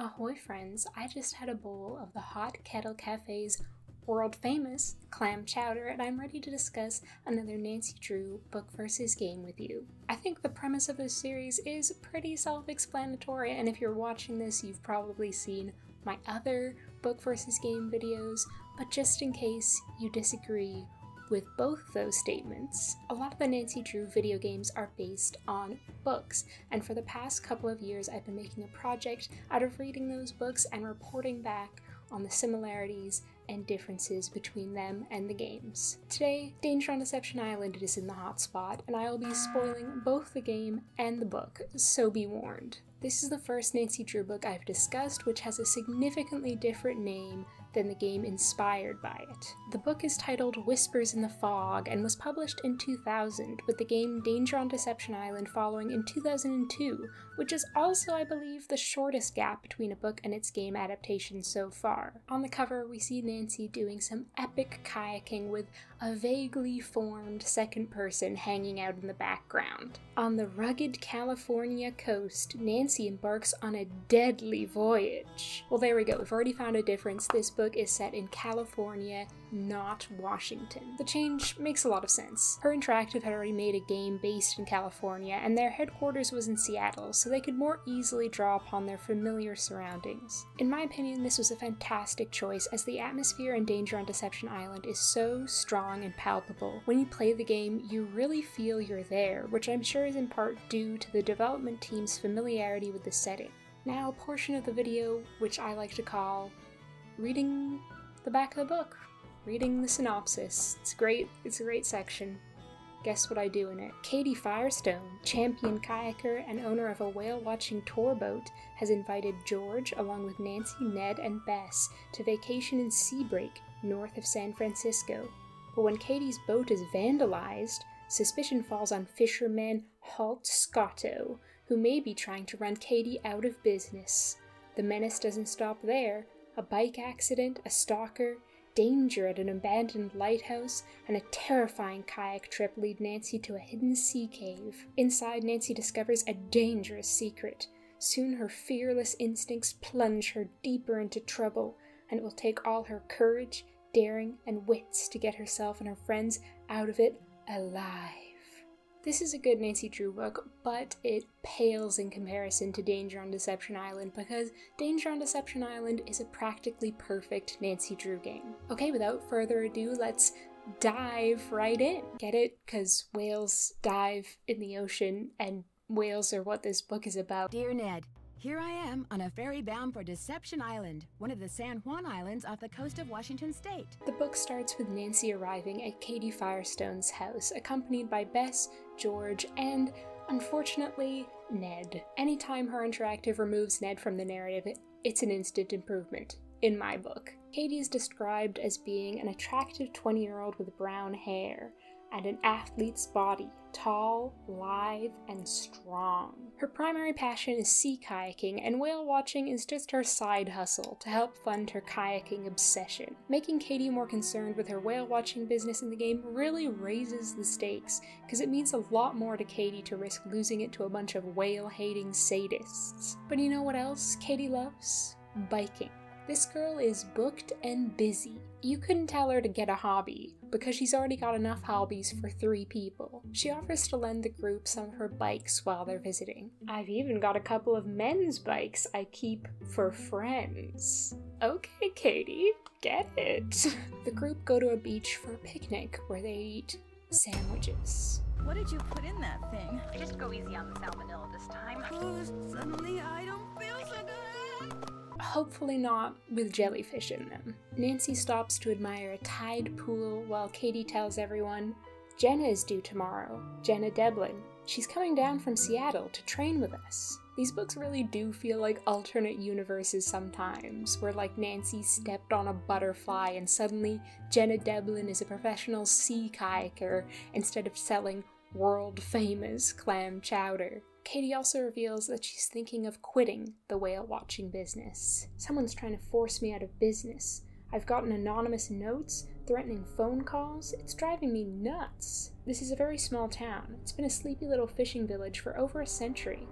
Ahoy friends, I just had a bowl of the Hot Kettle Cafe's world famous clam chowder and I'm ready to discuss another Nancy Drew book versus game with you. I think the premise of this series is pretty self-explanatory and if you're watching this you've probably seen my other book versus game videos, but just in case you disagree with both those statements. A lot of the Nancy Drew video games are based on books, and for the past couple of years I've been making a project out of reading those books and reporting back on the similarities and differences between them and the games. Today, Danger on Deception Island is in the hot spot, and I will be spoiling both the game and the book, so be warned. This is the first Nancy Drew book I've discussed, which has a significantly different name than the game inspired by it. The book is titled Whispers in the Fog and was published in 2000, with the game Danger on Deception Island following in 2002, which is also, I believe, the shortest gap between a book and its game adaptation so far. On the cover, we see Nancy doing some epic kayaking with a vaguely formed second person hanging out in the background. On the rugged California coast, Nancy embarks on a deadly voyage. Well, there we go, we've already found a difference. This book is set in California, not Washington. The change makes a lot of sense. HeR Interactive had already made a game based in California, and their headquarters was in Seattle, so they could more easily draw upon their familiar surroundings. In my opinion, this was a fantastic choice, as the atmosphere and danger on Deception Island is so strong and palpable. When you play the game, you really feel you're there, which I'm sure is in part due to the development team's familiarity with the setting. Now, a portion of the video, which I like to call reading the back of the book, reading the synopsis. It's great, it's a great section. Guess what I do in it? Katie Firestone, champion kayaker and owner of a whale watching tour boat, has invited George, along with Nancy, Ned, and Bess, to vacation in Seabreak, north of San Francisco. But when Katie's boat is vandalized, suspicion falls on fisherman Holt Scotto, who may be trying to run Katie out of business. The menace doesn't stop there a bike accident, a stalker, danger at an abandoned lighthouse, and a terrifying kayak trip lead Nancy to a hidden sea cave. Inside, Nancy discovers a dangerous secret. Soon her fearless instincts plunge her deeper into trouble, and it will take all her courage, daring, and wits to get herself and her friends out of it alive. This is a good Nancy Drew book, but it pales in comparison to Danger on Deception Island because Danger on Deception Island is a practically perfect Nancy Drew game. Okay, without further ado, let's dive right in. Get it? Because whales dive in the ocean and whales are what this book is about. Dear Ned, here I am on a ferry bound for Deception Island, one of the San Juan Islands off the coast of Washington state. The book starts with Nancy arriving at Katie Firestone's house, accompanied by Bess, George, and, unfortunately, Ned. Anytime HeR Interactive removes Ned from the narrative, it's an instant improvement, in my book. Katie is described as being an attractive 20 year old with brown hair and an athlete's body, tall, lithe, and strong. Her primary passion is sea kayaking, and whale watching is just her side hustle to help fund her kayaking obsession. Making Katie more concerned with her whale watching business in the game really raises the stakes, because it means a lot more to Katie to risk losing it to a bunch of whale hating sadists. But you know what else Katie loves? Biking. This girl is booked and busy. You couldn't tell her to get a hobby, because she's already got enough hobbies for three people. She offers to lend the group some of her bikes while they're visiting. I've even got a couple of men's bikes I keep for friends. Okay, Katie, get it. the group go to a beach for a picnic where they eat sandwiches. What did you put in that thing? I Just go easy on the salmonella this time. Oh, suddenly I don't feel so good. Hopefully not with jellyfish in them. Nancy stops to admire a tide pool while Katie tells everyone, Jenna is due tomorrow. Jenna Deblin. She's coming down from Seattle to train with us. These books really do feel like alternate universes sometimes, where like Nancy stepped on a butterfly and suddenly Jenna Deblin is a professional sea kayaker instead of selling world famous clam chowder. Katie also reveals that she's thinking of quitting the whale watching business. Someone's trying to force me out of business. I've gotten anonymous notes, threatening phone calls. It's driving me nuts. This is a very small town. It's been a sleepy little fishing village for over a century.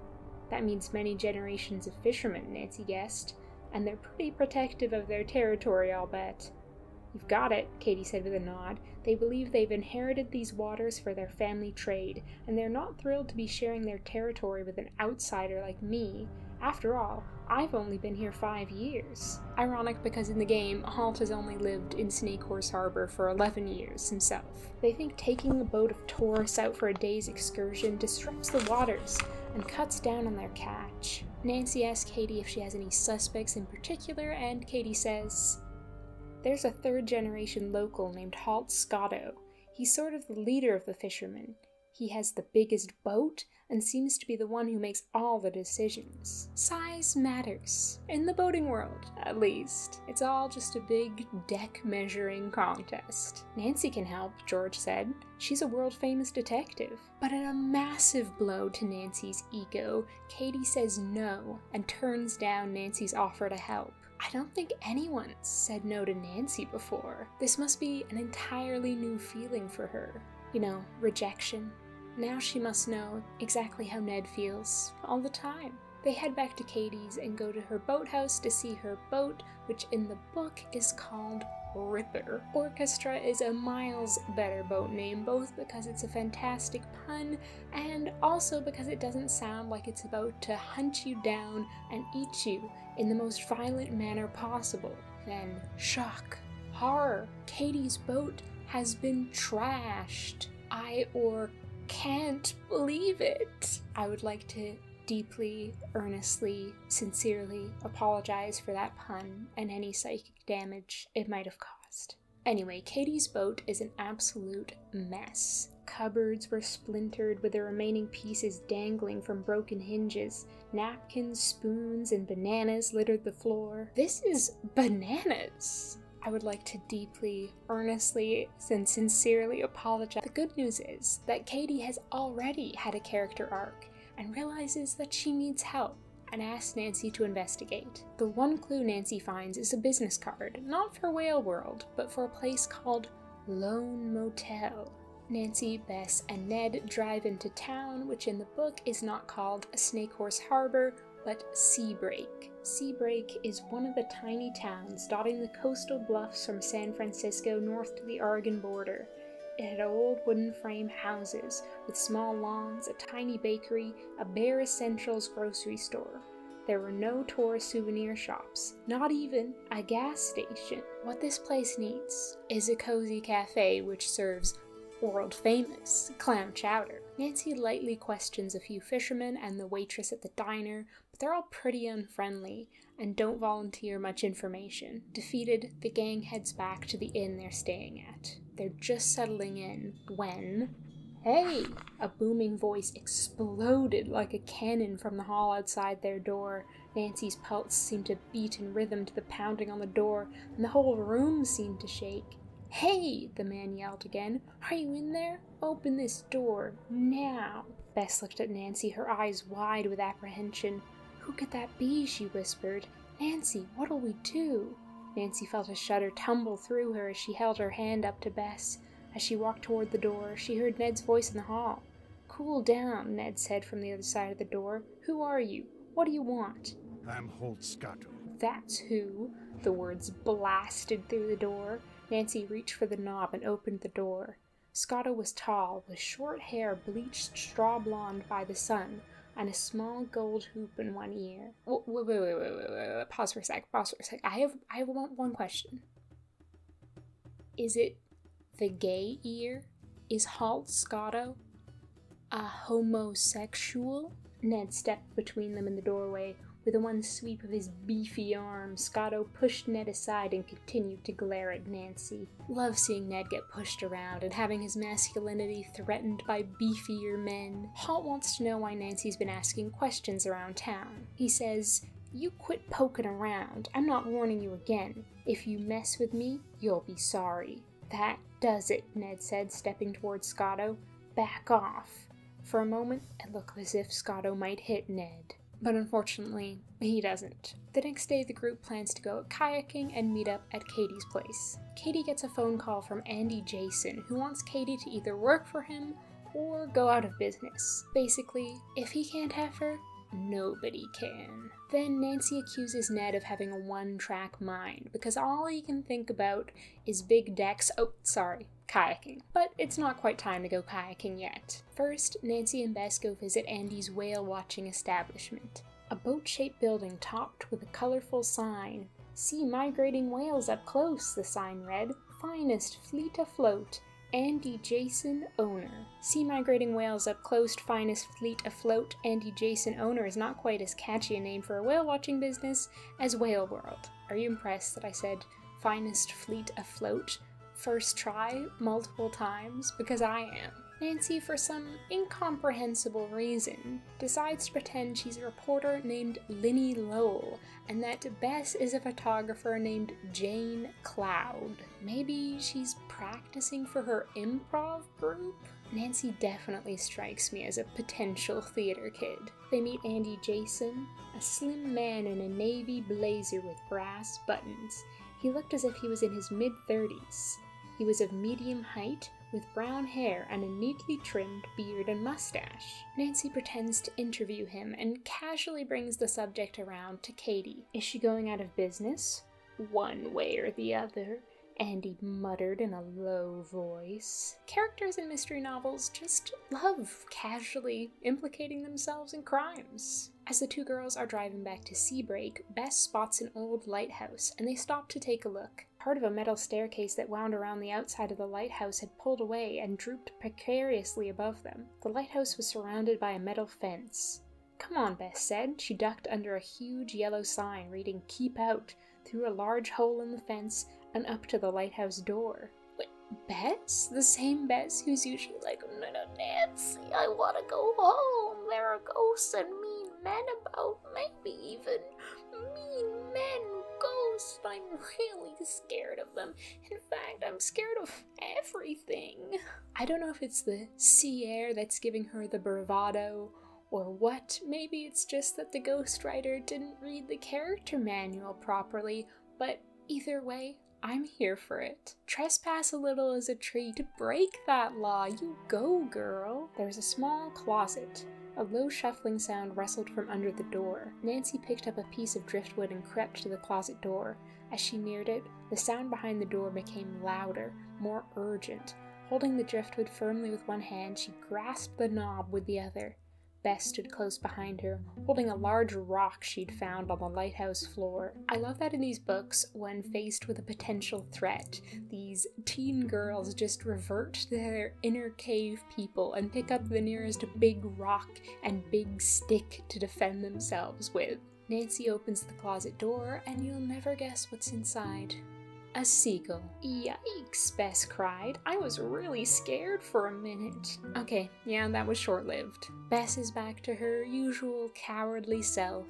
That means many generations of fishermen, Nancy guessed, and they're pretty protective of their territory, I'll bet. You've got it, Katie said with a nod. They believe they've inherited these waters for their family trade, and they're not thrilled to be sharing their territory with an outsider like me. After all, I've only been here five years. Ironic because in the game, Holt has only lived in Snake Horse Harbor for 11 years himself. They think taking the boat of tourists out for a day's excursion disrupts the waters and cuts down on their catch. Nancy asks Katie if she has any suspects in particular, and Katie says, There's a third generation local named Holt Scotto. He's sort of the leader of the fishermen. He has the biggest boat and seems to be the one who makes all the decisions. Size matters. In the boating world, at least. It's all just a big deck measuring contest. Nancy can help, George said. She's a world famous detective. But in a massive blow to Nancy's ego, Katie says no and turns down Nancy's offer to help. I don't think anyone said no to Nancy before. This must be an entirely new feeling for her. You know, rejection, now she must know exactly how Ned feels all the time. They head back to Katie's and go to her boathouse to see her boat, which in the book is called Ripper. Orchestra is a miles better boat name, both because it's a fantastic pun and also because it doesn't sound like it's about to hunt you down and eat you in the most violent manner possible. Then, shock, horror, Katie's boat has been trashed. I or can't believe it. I would like to deeply, earnestly, sincerely apologize for that pun and any psychic damage it might have caused. Anyway, Katie's boat is an absolute mess. Cupboards were splintered with the remaining pieces dangling from broken hinges. Napkins, spoons, and bananas littered the floor. This is bananas! I would like to deeply, earnestly, and sincerely apologize. The good news is that Katie has already had a character arc and realizes that she needs help and asks Nancy to investigate. The one clue Nancy finds is a business card, not for Whale World, but for a place called Lone Motel. Nancy, Bess, and Ned drive into town, which in the book is not called a Snake Horse Harbor, but Seabreak. Seabreak is one of the tiny towns dotting the coastal bluffs from San Francisco north to the Oregon border. It had old wooden frame houses with small lawns, a tiny bakery, a bare essentials grocery store. There were no tourist souvenir shops, not even a gas station. What this place needs is a cozy cafe which serves world famous clam chowder. Nancy lightly questions a few fishermen and the waitress at the diner, but they're all pretty unfriendly and don't volunteer much information. Defeated, the gang heads back to the inn they're staying at. They're just settling in when. Hey! A booming voice exploded like a cannon from the hall outside their door. Nancy's pulse seemed to beat in rhythm to the pounding on the door, and the whole room seemed to shake. Hey! the man yelled again. Are you in there? Open this door, now! Bess looked at Nancy, her eyes wide with apprehension. Who could that be? she whispered. Nancy, what'll we do? Nancy felt a shudder tumble through her as she held her hand up to Bess. As she walked toward the door, she heard Ned's voice in the hall. Cool down, Ned said from the other side of the door. Who are you? What do you want? I'm Holt Scotto. That's who. The words blasted through the door. Nancy reached for the knob and opened the door. Scotto was tall, with short hair bleached straw blonde by the sun, and a small gold hoop in one ear. Wait, wait, wait, wait, wait, wait, wait. Pause for a sec. Pause for a sec. I have, I have one, one question. Is it the gay ear? Is Holt Scotto a homosexual? Ned stepped between them in the doorway. With a one sweep of his beefy arm, Scotto pushed Ned aside and continued to glare at Nancy. Love seeing Ned get pushed around and having his masculinity threatened by beefier men. Holt wants to know why Nancy's been asking questions around town. He says, You quit poking around. I'm not warning you again. If you mess with me, you'll be sorry. That does it, Ned said, stepping towards Scotto. Back off. For a moment, it looked as if Scotto might hit Ned. But unfortunately, he doesn't. The next day, the group plans to go kayaking and meet up at Katie's place. Katie gets a phone call from Andy Jason, who wants Katie to either work for him or go out of business. Basically, if he can't have her, nobody can. Then Nancy accuses Ned of having a one track mind because all he can think about is big decks. Oh, sorry, kayaking. But it's not quite time to go kayaking yet. First, Nancy and Bess go visit Andy's whale watching establishment. A boat shaped building topped with a colorful sign. See migrating whales up close, the sign read. Finest fleet afloat. Andy Jason Owner. Sea migrating whales up close, finest fleet afloat. Andy Jason Owner is not quite as catchy a name for a whale watching business as Whale World. Are you impressed that I said finest fleet afloat? First try, multiple times, because I am. Nancy, for some incomprehensible reason, decides to pretend she's a reporter named Linny Lowell and that Bess is a photographer named Jane Cloud. Maybe she's practicing for her improv group? Nancy definitely strikes me as a potential theater kid. They meet Andy Jason, a slim man in a navy blazer with brass buttons. He looked as if he was in his mid 30s. He was of medium height, with brown hair and a neatly trimmed beard and mustache. Nancy pretends to interview him and casually brings the subject around to Katie. Is she going out of business? One way or the other. Andy muttered in a low voice. Characters in mystery novels just love casually implicating themselves in crimes. As the two girls are driving back to Seabreak, Bess spots an old lighthouse and they stop to take a look. Part of a metal staircase that wound around the outside of the lighthouse had pulled away and drooped precariously above them. The lighthouse was surrounded by a metal fence. Come on, Bess said. She ducked under a huge yellow sign reading Keep Out through a large hole in the fence and up to the lighthouse door. Wait, Bess? The same Bess who's usually like, no, no, Nancy, I want to go home. There are ghosts and mean men about, maybe even mean. I'm really scared of them. In fact, I'm scared of everything. I don't know if it's the sea air that's giving her the bravado or what. Maybe it's just that the ghostwriter didn't read the character manual properly, but either way, I'm here for it. Trespass a little as a treat. Break that law. You go, girl. There's a small closet. A low shuffling sound rustled from under the door. Nancy picked up a piece of driftwood and crept to the closet door. As she neared it, the sound behind the door became louder, more urgent. Holding the driftwood firmly with one hand, she grasped the knob with the other. Bess stood close behind her, holding a large rock she'd found on the lighthouse floor. I love that in these books, when faced with a potential threat, these teen girls just revert to their inner cave people and pick up the nearest big rock and big stick to defend themselves with. Nancy opens the closet door, and you'll never guess what's inside. A seagull. Yikes, Bess cried. I was really scared for a minute. Okay, yeah, that was short lived. Bess is back to her usual cowardly self,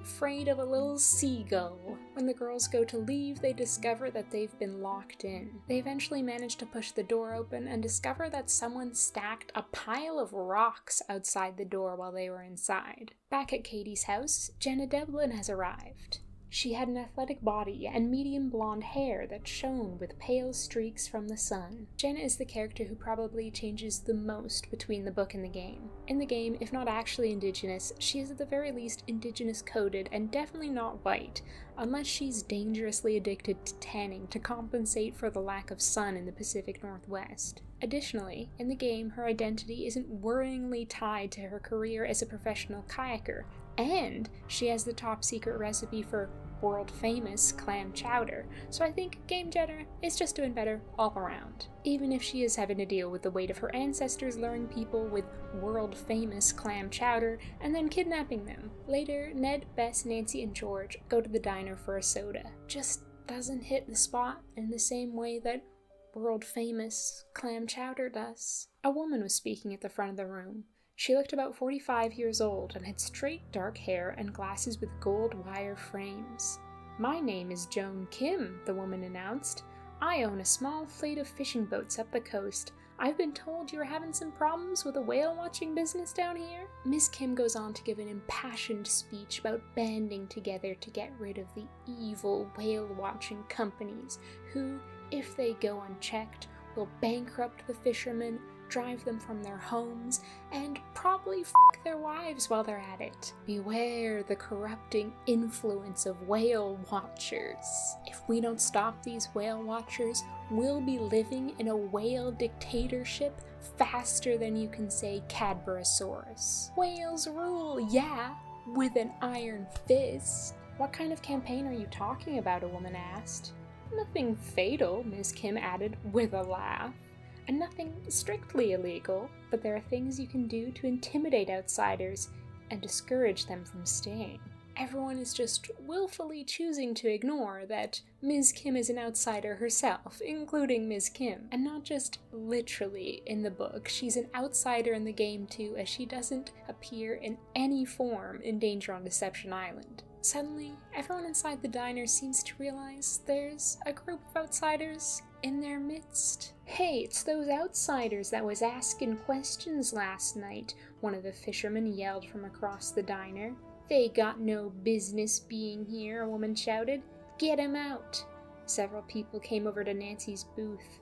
afraid of a little seagull. When the girls go to leave, they discover that they've been locked in. They eventually manage to push the door open and discover that someone stacked a pile of rocks outside the door while they were inside. Back at Katie's house, Jenna Deblin has arrived. She had an athletic body and medium blonde hair that shone with pale streaks from the sun. Jenna is the character who probably changes the most between the book and the game. In the game, if not actually indigenous, she is at the very least indigenous coded and definitely not white, unless she's dangerously addicted to tanning to compensate for the lack of sun in the Pacific Northwest. Additionally, in the game, her identity isn't worryingly tied to her career as a professional kayaker, and she has the top secret recipe for world famous clam chowder, so I think Game Jenna is just doing better all around. Even if she is having to deal with the weight of her ancestors luring people with world famous clam chowder and then kidnapping them. Later, Ned, Bess, Nancy, and George go to the diner for a soda. Just doesn't hit the spot in the same way that world famous clam chowder does. A woman was speaking at the front of the room. She looked about 45 years old and had straight dark hair and glasses with gold wire frames. My name is Joan Kim, the woman announced. I own a small fleet of fishing boats up the coast. I've been told you're having some problems with a whale watching business down here. Miss Kim goes on to give an impassioned speech about banding together to get rid of the evil whale watching companies who, if they go unchecked, will bankrupt the fishermen, drive them from their homes, and probably their wives while they're at it. Beware the corrupting influence of whale watchers. If we don't stop these whale watchers, we'll be living in a whale dictatorship faster than you can say Cadborosaurus. Whales rule, yeah, with an iron fist. What kind of campaign are you talking about? a woman asked. Nothing fatal, Miss Kim added with a laugh. And nothing strictly illegal, but there are things you can do to intimidate outsiders and discourage them from staying. Everyone is just willfully choosing to ignore that Ms. Kim is an outsider herself, including Ms. Kim. And not just literally in the book, she's an outsider in the game too, as she doesn't appear in any form in Danger on Deception Island. Suddenly, everyone inside the diner seems to realize there's a group of outsiders in their midst. Hey, it's those outsiders that was asking questions last night, one of the fishermen yelled from across the diner. They got no business being here, a woman shouted. Get 'em out! Several people came over to Nancy's booth.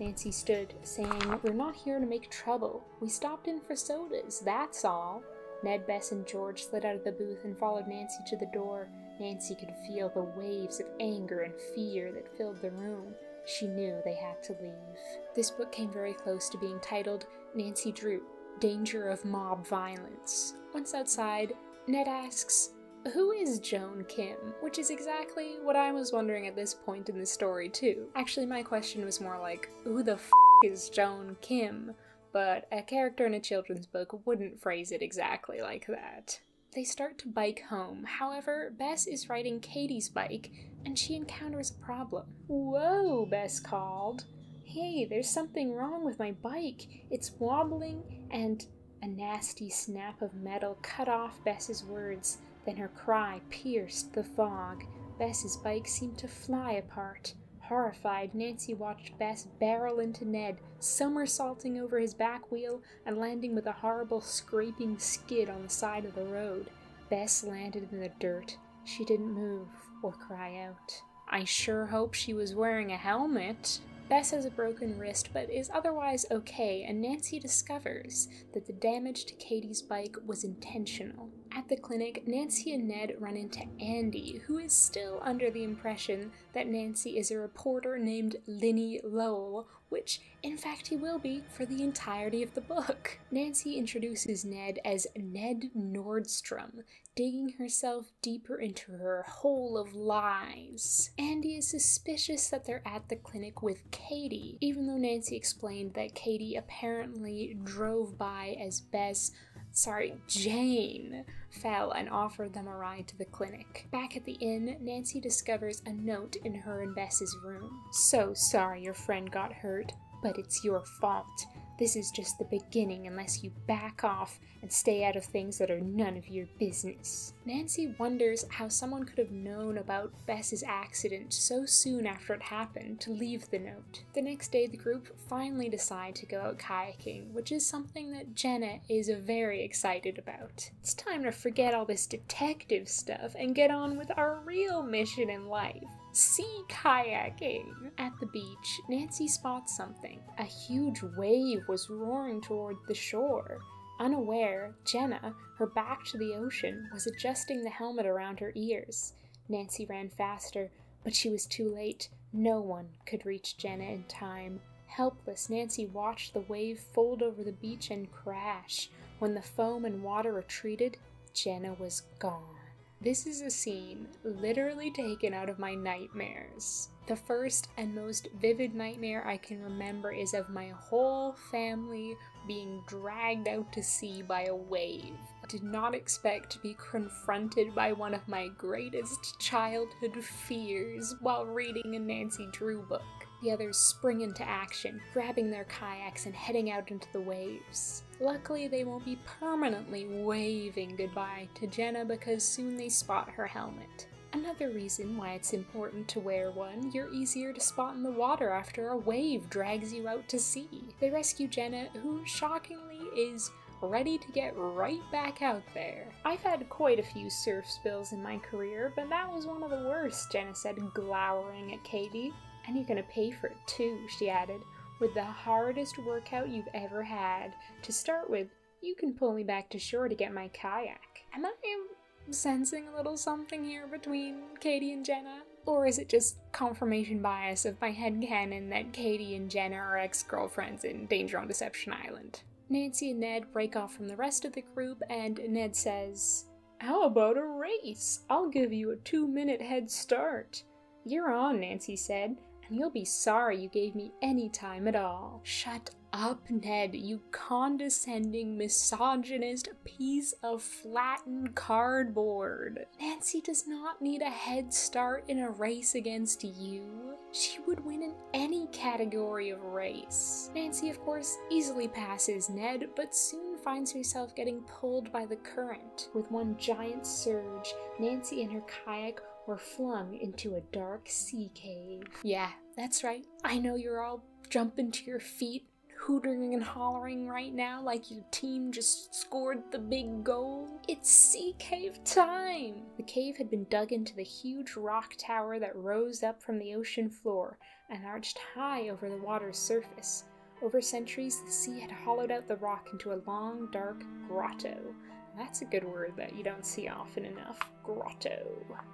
Nancy stood, saying, We're not here to make trouble. We stopped in for sodas, that's all. Ned, Bess, and George slid out of the booth and followed Nancy to the door. Nancy could feel the waves of anger and fear that filled the room. She knew they had to leave. This book came very close to being titled Nancy Drew Danger of Mob Violence. Once outside, Ned asks, Who is Joan Kim? Which is exactly what I was wondering at this point in the story, too. Actually, my question was more like, Who the f is Joan Kim? but a character in a children's book wouldn't phrase it exactly like that. They start to bike home. However, Bess is riding Katie's bike and she encounters a problem. Whoa, Bess called. Hey, there's something wrong with my bike. It's wobbling and a nasty snap of metal cut off Bess's words. Then her cry pierced the fog. Bess's bike seemed to fly apart. Horrified, Nancy watched Bess barrel into Ned, somersaulting over his back wheel and landing with a horrible scraping skid on the side of the road. Bess landed in the dirt. She didn't move or cry out. I sure hope she was wearing a helmet. Bess has a broken wrist but is otherwise okay, and Nancy discovers that the damage to Katie's bike was intentional. At the clinic, Nancy and Ned run into Andy, who is still under the impression that Nancy is a reporter named Linny Lowell, which in fact he will be for the entirety of the book. Nancy introduces Ned as Ned Nordstrom, digging herself deeper into her hole of lies. Andy is suspicious that they're at the clinic with Katie, even though Nancy explained that Katie apparently drove by as Bess sorry, Jane, fell and offered them a ride to the clinic. Back at the inn, Nancy discovers a note in her and Bess's room. So sorry your friend got hurt, but it's your fault. This is just the beginning unless you back off and stay out of things that are none of your business. Nancy wonders how someone could have known about Bess's accident so soon after it happened to leave the note. The next day, the group finally decide to go out kayaking, which is something that Jenna is very excited about. It's time to forget all this detective stuff and get on with our real mission in life sea kayaking. At the beach, Nancy spots something. A huge wave was roaring toward the shore. Unaware, Jenna, her back to the ocean, was adjusting the helmet around her ears. Nancy ran faster, but she was too late. No one could reach Jenna in time. Helpless, Nancy watched the wave fold over the beach and crash. When the foam and water retreated, Jenna was gone. This is a scene literally taken out of my nightmares. The first and most vivid nightmare I can remember is of my whole family being dragged out to sea by a wave. I did not expect to be confronted by one of my greatest childhood fears while reading a Nancy Drew book. The others spring into action, grabbing their kayaks and heading out into the waves. Luckily, they won't be permanently waving goodbye to Jenna because soon they spot her helmet. Another reason why it's important to wear one, you're easier to spot in the water after a wave drags you out to sea. They rescue Jenna, who shockingly is ready to get right back out there. I've had quite a few surf spills in my career, but that was one of the worst, Jenna said, glowering at Katie. And you're gonna pay for it too, she added. with the hardest workout you've ever had. To start with, you can pull me back to shore to get my kayak. Am I sensing a little something here between Katie and Jenna? Or is it just confirmation bias of my head headcanon that Katie and Jenna are ex girlfriends in Danger on Deception Island? Nancy and Ned break off from the rest of the group, and Ned says, How about a race? I'll give you a two minute head start. You're on, Nancy said, and you'll be sorry you gave me any time at all. Shut up, Ned, you condescending, misogynist piece of flattened cardboard. Nancy does not need a head start in a race against you. She would win in any category of race. Nancy, of course, easily passes Ned, but soon finds herself getting pulled by the current. With one giant surge, Nancy and her kayak were flung into a dark sea cave. Yeah, that's right. I know you're all jumping to your feet hooting and hollering right now like your team just scored the big goal. It's sea cave time! The cave had been dug into the huge rock tower that rose up from the ocean floor and arched high over the water's surface. Over centuries, the sea had hollowed out the rock into a long, dark grotto. That's a good word that you don't see often enough. Grotto.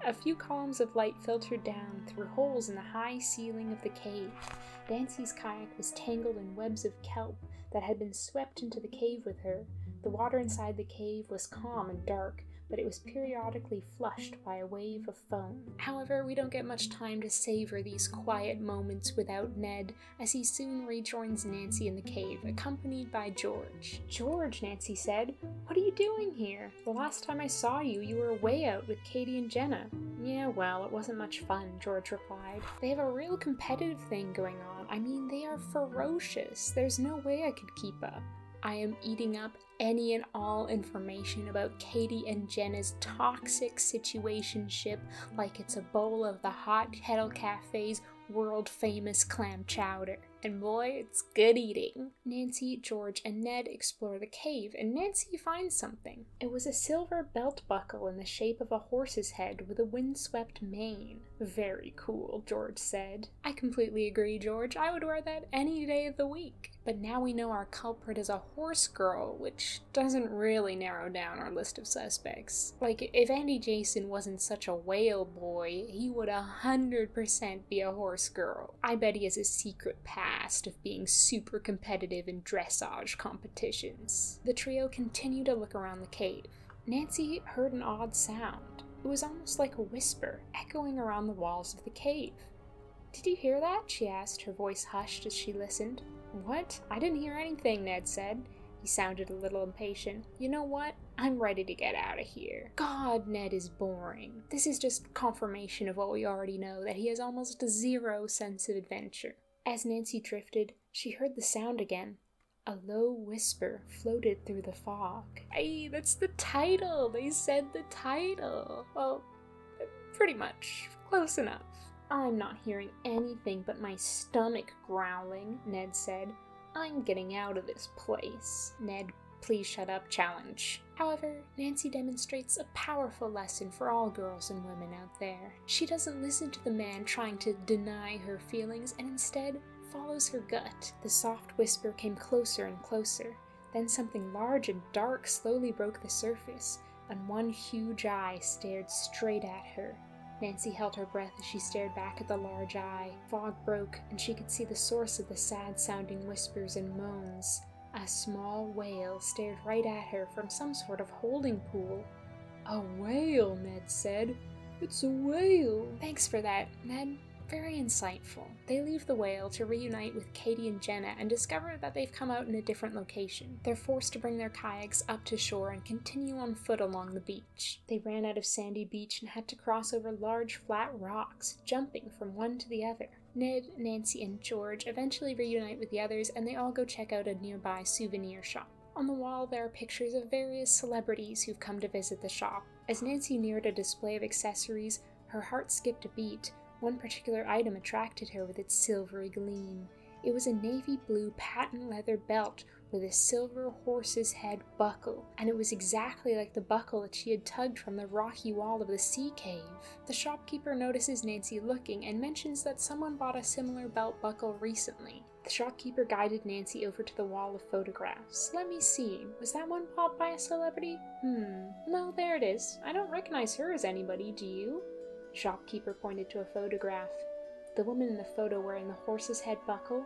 A few columns of light filtered down through holes in the high ceiling of the cave. Nancy's kayak was tangled in webs of kelp that had been swept into the cave with her. The water inside the cave was calm and dark, but it was periodically flushed by a wave of foam. However, we don't get much time to savor these quiet moments without Ned, as he soon rejoins Nancy in the cave, accompanied by George. George, Nancy said, what are you doing here? The last time I saw you, you were way out with Katie and Jenna. Yeah, well, it wasn't much fun, George replied. They have a real competitive thing going on. I mean, they are ferocious. There's no way I could keep up. I am eating up any and all information about Katie and Jenna's toxic situationship like it's a bowl of the Hot Kettle Cafe's world famous clam chowder. And boy, it's good eating. Nancy, George, and Ned explore the cave, and Nancy finds something. It was a silver belt buckle in the shape of a horse's head with a windswept mane. Very cool, George said. I completely agree, George. I would wear that any day of the week. But now we know our culprit is a horse girl, which doesn't really narrow down our list of suspects. Like, if Andy Jason wasn't such a whale boy, he would a hundred percent be a horse girl. I bet he has a secret past of being super competitive in dressage competitions. The trio continued to look around the cave. Nancy heard an odd sound. It was almost like a whisper, echoing around the walls of the cave. Did you hear that? she asked, her voice hushed as she listened. What? I didn't hear anything, Ned said. He sounded a little impatient. You know what? I'm ready to get out of here. God, Ned is boring. This is just confirmation of what we already know that he has almost zero sense of adventure. As Nancy drifted, she heard the sound again. A low whisper floated through the fog. Hey, that's the title! They said the title! Well, pretty much. Close enough. I'm not hearing anything but my stomach growling, Ned said. I'm getting out of this place. Ned, please shut up challenge. However, Nancy demonstrates a powerful lesson for all girls and women out there. She doesn't listen to the man trying to deny her feelings and instead follows her gut. The soft whisper came closer and closer. Then something large and dark slowly broke the surface, and one huge eye stared straight at her. Nancy held her breath as she stared back at the large eye. Fog broke, and she could see the source of the sad sounding whispers and moans. A small whale stared right at her from some sort of holding pool. A whale, Ned said. It's a whale. Thanks for that, Ned. Very insightful. They leave the whale to reunite with Katie and Jenna and discover that they've come out in a different location. They're forced to bring their kayaks up to shore and continue on foot along the beach. They ran out of sandy beach and had to cross over large flat rocks, jumping from one to the other. Ned, Nancy, and George eventually reunite with the others and they all go check out a nearby souvenir shop. On the wall, there are pictures of various celebrities who've come to visit the shop. As Nancy neared a display of accessories, her heart skipped a beat one particular item attracted her with its silvery gleam. It was a navy blue patent leather belt with a silver horse's head buckle, and it was exactly like the buckle that she had tugged from the rocky wall of the sea cave. The shopkeeper notices Nancy looking and mentions that someone bought a similar belt buckle recently. The shopkeeper guided Nancy over to the wall of photographs. Let me see, was that one bought by a celebrity? Hmm, no, there it is. I don't recognize her as anybody, do you? Shopkeeper pointed to a photograph. The woman in the photo wearing the horse's head buckle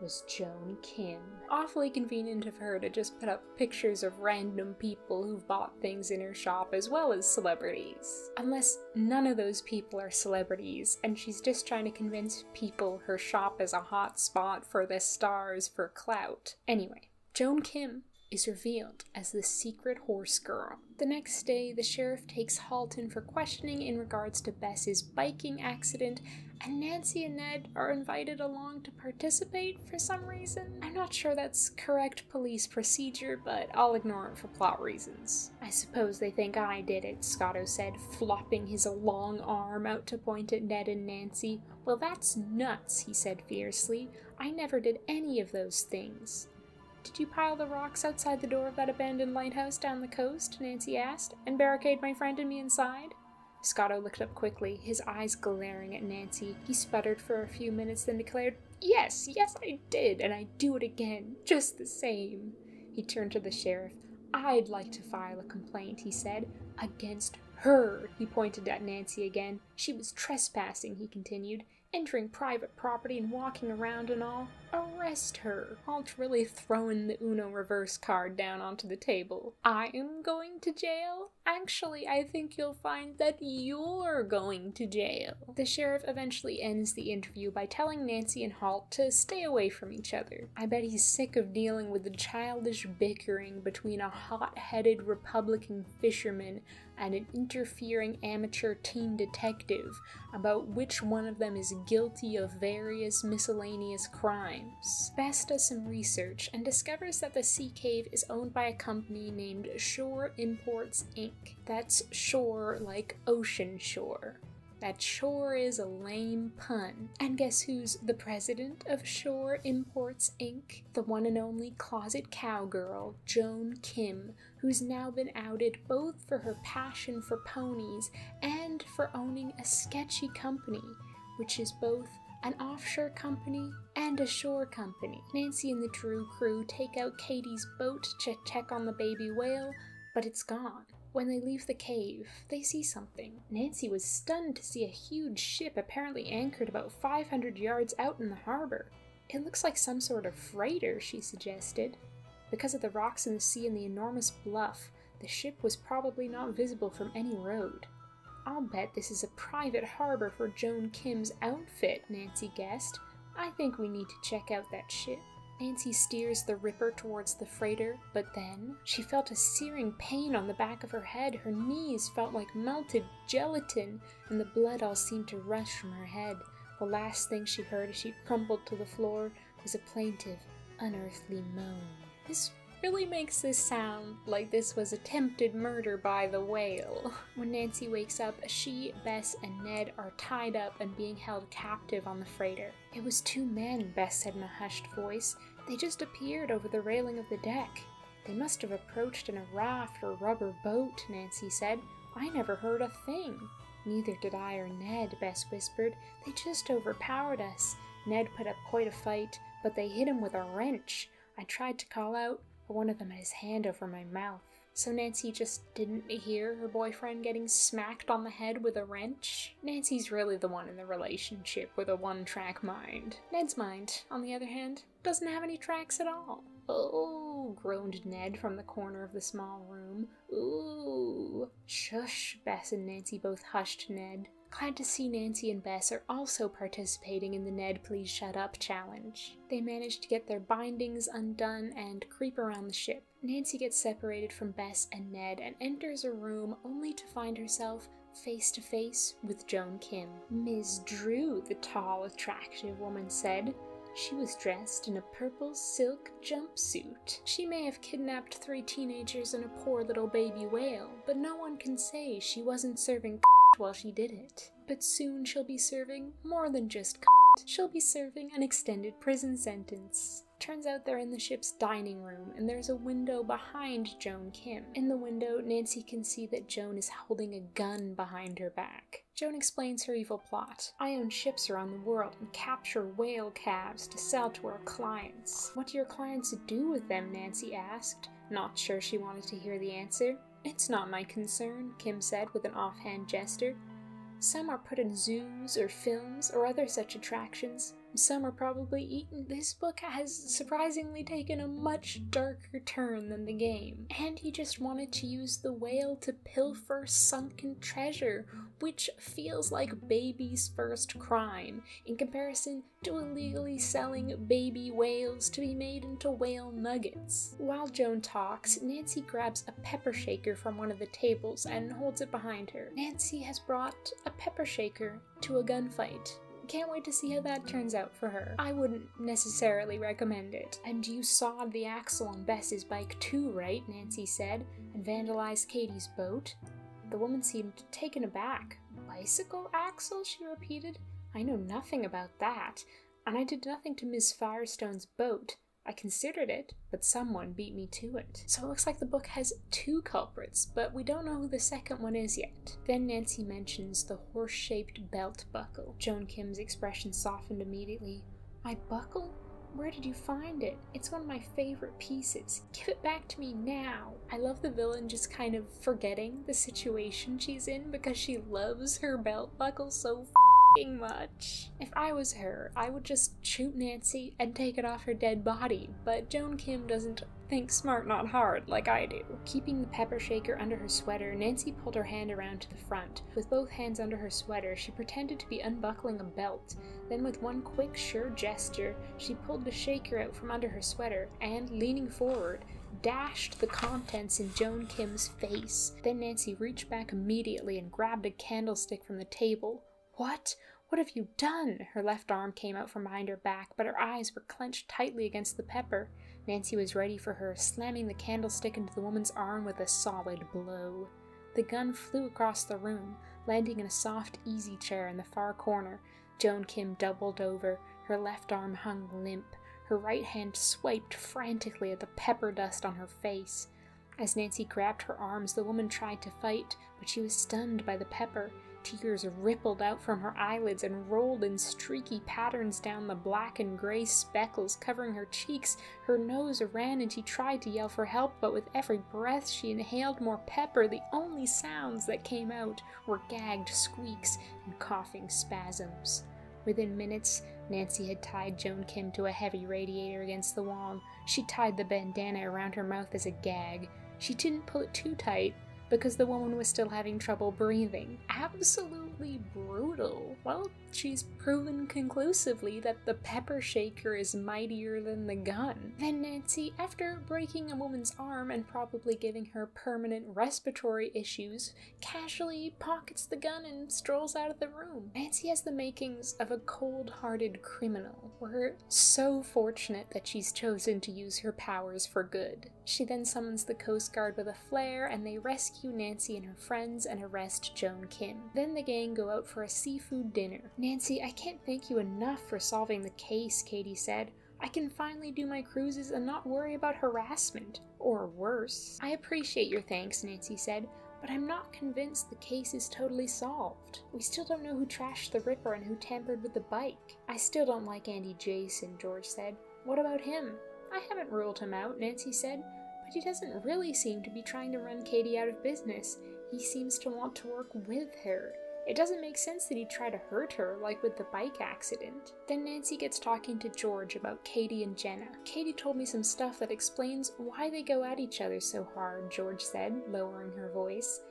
was Joan Kim. Awfully convenient of her to just put up pictures of random people who've bought things in her shop as well as celebrities. Unless none of those people are celebrities and she's just trying to convince people her shop is a hot spot for the stars for clout. Anyway, Joan Kim is revealed as the secret horse girl. The next day, the sheriff takes Holt in for questioning in regards to Bess's biking accident, and Nancy and Ned are invited along to participate for some reason. I'm not sure that's correct police procedure, but I'll ignore it for plot reasons. I suppose they think I did it, Scotto said, flopping his long arm out to point at Ned and Nancy. Well, that's nuts, he said fiercely. I never did any of those things. Did you pile the rocks outside the door of that abandoned lighthouse down the coast? Nancy asked, and barricade my friend and me inside? Scotto looked up quickly, his eyes glaring at Nancy. He sputtered for a few minutes, then declared, Yes, yes, I did, and I'd do it again, just the same. He turned to the sheriff. I'd like to file a complaint, he said, against her. He pointed at Nancy again. She was trespassing, he continued entering private property and walking around and all. Arrest her. Holt really throwing the Uno reverse card down onto the table. I am going to jail? Actually, I think you'll find that you're going to jail. The sheriff eventually ends the interview by telling Nancy and Holt to stay away from each other. I bet he's sick of dealing with the childish bickering between a hot headed Republican fisherman and an interfering amateur teen detective about which one of them is guilty of various miscellaneous crimes. Bess does some research and discovers that the sea cave is owned by a company named Shore Imports Inc. That's shore like ocean shore. That Shore is a lame pun. And guess who's the president of Shore Imports Inc.? The one and only closet cowgirl, Joan Kim, who's now been outed both for her passion for ponies and for owning a sketchy company, which is both an offshore company and a shore company. Nancy and the Drew crew take out Katie's boat to check on the baby whale, but it's gone. When they leave the cave, they see something. Nancy was stunned to see a huge ship apparently anchored about 500 yards out in the harbor. It looks like some sort of freighter, she suggested. Because of the rocks in the sea and the enormous bluff, the ship was probably not visible from any road. I'll bet this is a private harbor for Joan Kim's outfit, Nancy guessed. I think we need to check out that ship. Nancy steers the Ripper towards the freighter, but then she felt a searing pain on the back of her head. Her knees felt like melted gelatin, and the blood all seemed to rush from her head. The last thing she heard as she crumpled to the floor was a plaintive, unearthly moan. This really makes this sound like this was attempted murder by the whale. When Nancy wakes up, she, Bess, and Ned are tied up and being held captive on the freighter. It was two men, Bess said in a hushed voice. They just appeared over the railing of the deck. They must have approached in a raft or rubber boat, Nancy said. I never heard a thing. Neither did I or Ned, Bess whispered. They just overpowered us. Ned put up quite a fight, but they hit him with a wrench. I tried to call out, but one of them had his hand over my mouth. So Nancy just didn't hear her boyfriend getting smacked on the head with a wrench? Nancy's really the one in the relationship with a one track mind. Ned's mind, on the other hand, doesn't have any tracks at all. Oh, groaned Ned from the corner of the small room. Ooh. Shush, Bess and Nancy both hushed Ned. Glad to see Nancy and Bess are also participating in the Ned Please Shut Up challenge. They manage to get their bindings undone and creep around the ship. Nancy gets separated from Bess and Ned and enters a room only to find herself face to face with Joan Kim. Ms. Drew, the tall, attractive woman said. She was dressed in a purple silk jumpsuit. She may have kidnapped three teenagers and a poor little baby whale, but no one can say she wasn't serving while she did it. But soon she'll be serving more than just She'll be serving an extended prison sentence. Turns out they're in the ship's dining room, and there's a window behind Joan Kim. In the window, Nancy can see that Joan is holding a gun behind her back. Joan explains her evil plot. I own ships around the world and capture whale calves to sell to our clients. What do your clients do with them? Nancy asked. Not sure she wanted to hear the answer. It's not my concern, Kim said with an offhand gesture. Some are put in zoos or films or other such attractions. Some are probably eaten. This book has surprisingly taken a much darker turn than the game. And he just wanted to use the whale to pilfer sunken treasure, which feels like baby's first crime in comparison to illegally selling baby whales to be made into whale nuggets. While Joan talks, Nancy grabs a pepper shaker from one of the tables and holds it behind her. Nancy has brought a pepper shaker to a gunfight. Can't wait to see how that turns out for her. I wouldn't necessarily recommend it. And you sawed the axle on Bess's bike too, right? Nancy said, and vandalized Katie's boat. The woman seemed taken aback. Bicycle axle? she repeated. I know nothing about that, and I did nothing to Miss Firestone's boat. I considered it, but someone beat me to it. So it looks like the book has two culprits, but we don't know who the second one is yet. Then Nancy mentions the horse shaped belt buckle. Joan Kim's expression softened immediately. My buckle? Where did you find it? It's one of my favorite pieces. Give it back to me now. I love the villain just kind of forgetting the situation she's in because she loves her belt buckle so much. If I was her, I would just shoot Nancy and take it off her dead body, but Joan Kim doesn't think smart, not hard, like I do. Keeping the pepper shaker under her sweater, Nancy pulled her hand around to the front. With both hands under her sweater, she pretended to be unbuckling a belt. Then, with one quick, sure gesture, she pulled the shaker out from under her sweater and, leaning forward, dashed the contents in Joan Kim's face. Then Nancy reached back immediately and grabbed a candlestick from the table. What? What have you done? Her left arm came out from behind her back, but her eyes were clenched tightly against the pepper. Nancy was ready for her, slamming the candlestick into the woman's arm with a solid blow. The gun flew across the room, landing in a soft easy chair in the far corner. Joan Kim doubled over, her left arm hung limp. Her right hand swiped frantically at the pepper dust on her face. As Nancy grabbed her arms, the woman tried to fight, but she was stunned by the pepper. Tears rippled out from her eyelids and rolled in streaky patterns down the black and gray speckles covering her cheeks. Her nose ran and she tried to yell for help, but with every breath she inhaled more pepper. The only sounds that came out were gagged squeaks and coughing spasms. Within minutes, Nancy had tied Joan Kim to a heavy radiator against the wall. She tied the bandana around her mouth as a gag. She didn't pull it too tight, because the woman was still having trouble breathing. Absolutely brutal. Well, she's proven conclusively that the pepper shaker is mightier than the gun. Then Nancy, after breaking a woman's arm and probably giving her permanent respiratory issues, casually pockets the gun and strolls out of the room. Nancy has the makings of a cold hearted criminal. We're so fortunate that she's chosen to use her powers for good. She then summons the Coast Guard with a flare and they rescue Nancy and her friends and arrest Joan Kim. Then the gang go out for a seafood dinner. Nancy, I can't thank you enough for solving the case, Katie said. I can finally do my cruises and not worry about harassment. Or worse. I appreciate your thanks, Nancy said, but I'm not convinced the case is totally solved. We still don't know who trashed the Ripper and who tampered with the bike. I still don't like Andy Jason, George said. What about him? I haven't ruled him out, Nancy said, he doesn't really seem to be trying to run Katie out of business. He seems to want to work with her. It doesn't make sense that he'd try to hurt her, like with the bike accident. Then Nancy gets talking to George about Katie and Jenna. Katie told me some stuff that explains why they go at each other so hard, George said, lowering her voice.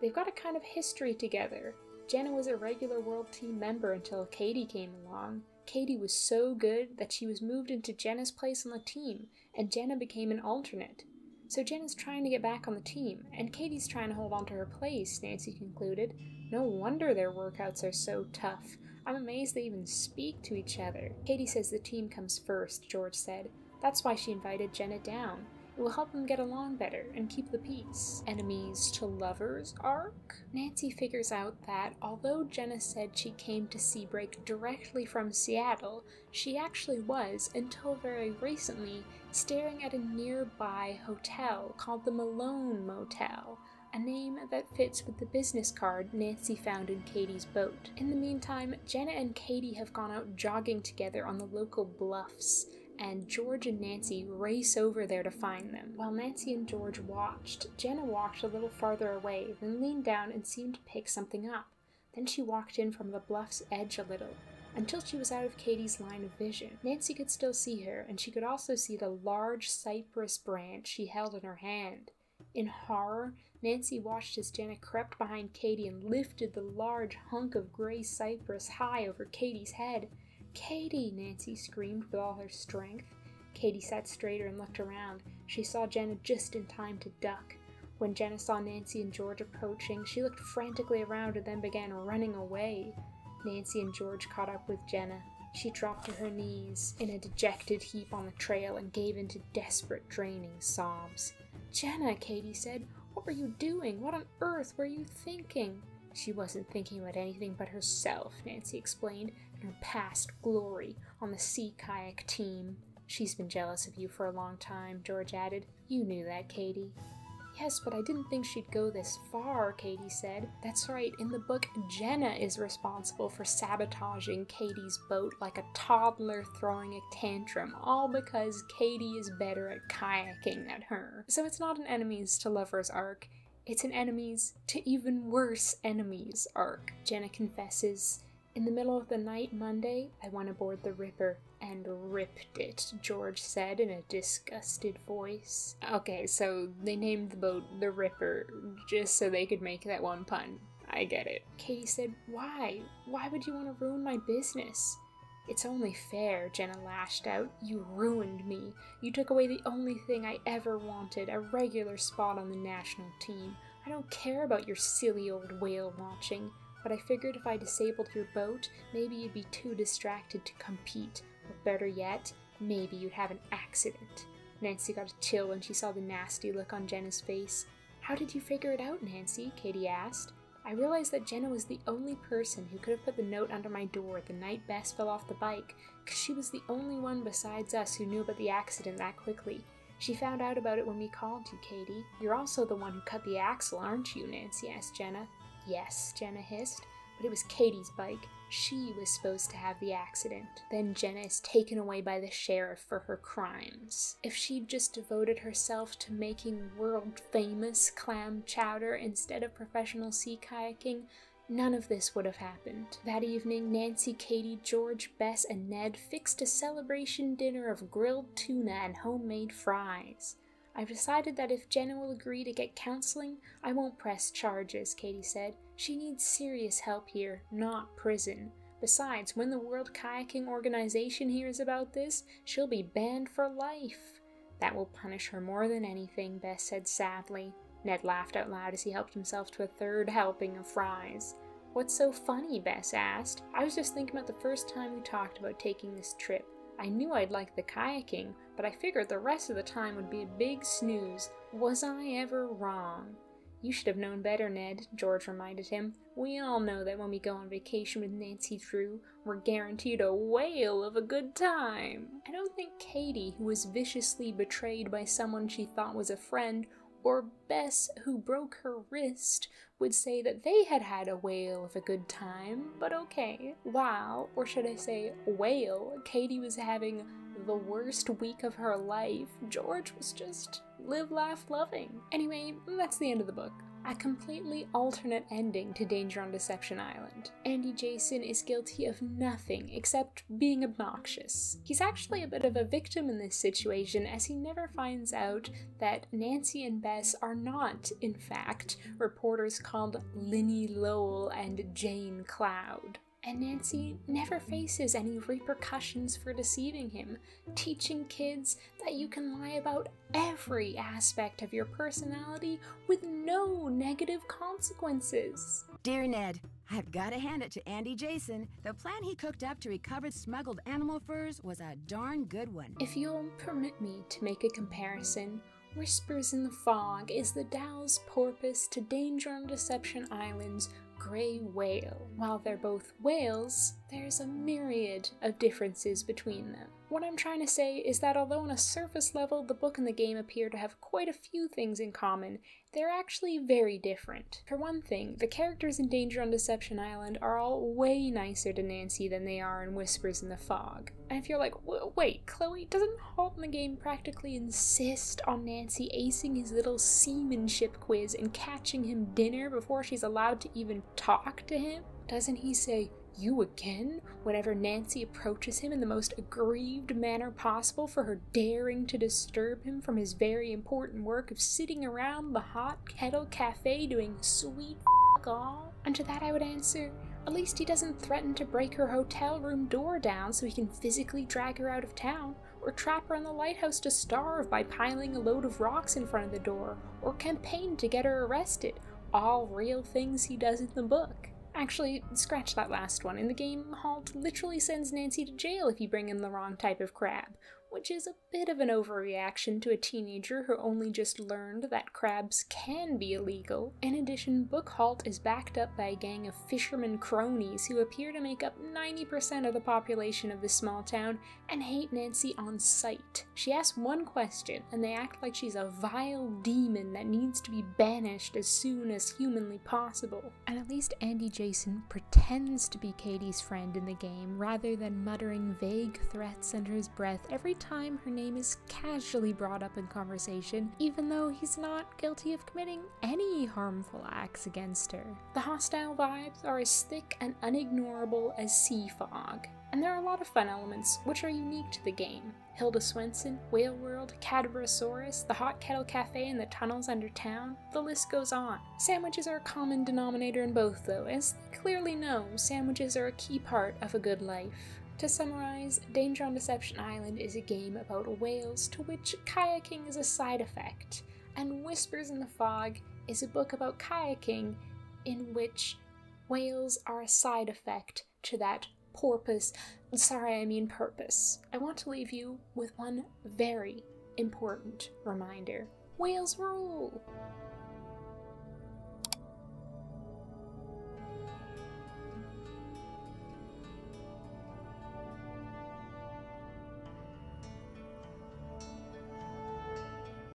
They've got a kind of history together. Jenna was a regular World Team member until Katie came along. Katie was so good that she was moved into Jenna's place on the team, and Jenna became an alternate. So Jenna's trying to get back on the team, and Katie's trying to hold on to her place, Nancy concluded. No wonder their workouts are so tough. I'm amazed they even speak to each other. Katie says the team comes first, George said. That's why she invited Jenna down. It will help them get along better and keep the peace. Enemies to lovers arc? Nancy figures out that although Jenna said she came to Seabreak directly from Seattle, she actually was, until very recently, staring at a nearby hotel called the Malone Motel a name that fits with the business card Nancy found in Katie's boat. In the meantime, Jenna and Katie have gone out jogging together on the local bluffs, and George and Nancy race over there to find them. While Nancy and George watched, Jenna walked a little farther away, then leaned down and seemed to pick something up. Then she walked in from the bluff's edge a little, until she was out of Katie's line of vision. Nancy could still see her, and she could also see the large cypress branch she held in her hand. In horror, Nancy watched as Jenna crept behind Katie and lifted the large hunk of gray cypress high over Katie's head. Katie! Nancy screamed with all her strength. Katie sat straighter and looked around. She saw Jenna just in time to duck. When Jenna saw Nancy and George approaching, she looked frantically around and then began running away. Nancy and George caught up with Jenna. She dropped to her knees in a dejected heap on the trail and gave into desperate, draining sobs. Jenna, Katie said, what were you doing? What on earth were you thinking? She wasn't thinking about anything but herself, Nancy explained, and her past glory on the sea kayak team. She's been jealous of you for a long time, George added. You knew that, Katie. Yes, but I didn't think she'd go this far, Katie said. That's right, in the book, Jenna is responsible for sabotaging Katie's boat like a toddler throwing a tantrum, all because Katie is better at kayaking than her. So it's not an enemies to lovers arc, it's an enemies to even worse enemies arc. Jenna confesses in the middle of the night Monday, I went aboard the Ripper and ripped it, George said in a disgusted voice. Okay, so they named the boat the Ripper just so they could make that one pun. I get it. Katie said, Why? Why would you want to ruin my business? It's only fair, Jenna lashed out. You ruined me. You took away the only thing I ever wanted a regular spot on the national team. I don't care about your silly old whale watching but I figured if I disabled your boat, maybe you'd be too distracted to compete. Better yet, maybe you'd have an accident. Nancy got a chill when she saw the nasty look on Jenna's face. How did you figure it out, Nancy? Katie asked. I realized that Jenna was the only person who could have put the note under my door the night Bess fell off the bike, because she was the only one besides us who knew about the accident that quickly. She found out about it when we called you, Katie. You're also the one who cut the axle, aren't you? Nancy asked Jenna. Yes, Jenna hissed, but it was Katie's bike. She was supposed to have the accident. Then Jenna is taken away by the sheriff for her crimes. If she'd just devoted herself to making world famous clam chowder instead of professional sea kayaking, none of this would have happened. That evening, Nancy, Katie, George, Bess, and Ned fixed a celebration dinner of grilled tuna and homemade fries. I've decided that if Jenna will agree to get counseling, I won't press charges, Katie said. She needs serious help here, not prison. Besides, when the World Kayaking Organization hears about this, she'll be banned for life. That will punish her more than anything, Bess said sadly. Ned laughed out loud as he helped himself to a third helping of fries. What's so funny? Bess asked. I was just thinking about the first time we talked about taking this trip. I knew I'd like the kayaking, but I figured the rest of the time would be a big snooze. Was I ever wrong? You should have known better, Ned, George reminded him. We all know that when we go on vacation with Nancy Drew, we're guaranteed a whale of a good time. I don't think Katie, who was viciously betrayed by someone she thought was a friend, or Bess, who broke her wrist, would say that they had had a whale of a good time, but okay. While, or should I say, whale, Katie was having the worst week of her life, George was just live, laugh, loving. Anyway, that's the end of the book a completely alternate ending to Danger on Deception Island. Andy Jason is guilty of nothing except being obnoxious. He's actually a bit of a victim in this situation as he never finds out that Nancy and Bess are not, in fact, reporters called Linny Lowell and Jane Cloud and Nancy never faces any repercussions for deceiving him, teaching kids that you can lie about every aspect of your personality with no negative consequences. Dear Ned, I've got to hand it to Andy Jason. The plan he cooked up to recover smuggled animal furs was a darn good one. If you'll permit me to make a comparison, Whispers in the Fog is the Dall's porpoise to Danger on Deception Island's grey whale. While they're both whales, there's a myriad of differences between them. What I'm trying to say is that although on a surface level the book and the game appear to have quite a few things in common, they're actually very different. For one thing, the characters in Danger on Deception Island are all way nicer to Nancy than they are in Whispers in the Fog. And if you're like, wait, Chloe, doesn't Holt in the game practically insist on Nancy acing his little seamanship quiz and catching him dinner before she's allowed to even talk to him? Doesn't he say, you again? Whenever Nancy approaches him in the most aggrieved manner possible for her daring to disturb him from his very important work of sitting around the hot kettle cafe doing sweet f all? And to that I would answer, at least he doesn't threaten to break her hotel room door down so he can physically drag her out of town, or trap her in the lighthouse to starve by piling a load of rocks in front of the door, or campaign to get her arrested. All real things he does in the book. Actually, scratch that last one. In the game, Holt literally sends Nancy to jail if you bring in the wrong type of crab, which is a bit of an overreaction to a teenager who only just learned that crabs can be illegal. In addition, Book Holt is backed up by a gang of fishermen cronies who appear to make up 90% of the population of this small town and hate Nancy on sight. She asks one question, and they act like she's a vile demon that needs to be banished as soon as humanly possible. And at least Andy Jason pretends to be Katie's friend in the game rather than muttering vague threats under his breath every time her name is casually brought up in conversation, even though he's not guilty of committing any harmful acts against her. The hostile vibes are as thick and unignorable as sea fog, and there are a lot of fun elements which are unique to the game. Hilda Swenson, Whale World, Cadborosaurus, the Hot Kettle Cafe, and the tunnels under town, the list goes on. Sandwiches are a common denominator in both, though, as they clearly know sandwiches are a key part of a good life. To summarize, Danger on Deception Island is a game about whales to which kayaking is a side effect, and Whispers in the Fog is a book about kayaking in which whales are a side effect to that porpoise. Sorry, I mean purpose. I want to leave you with one very important reminder whales rule!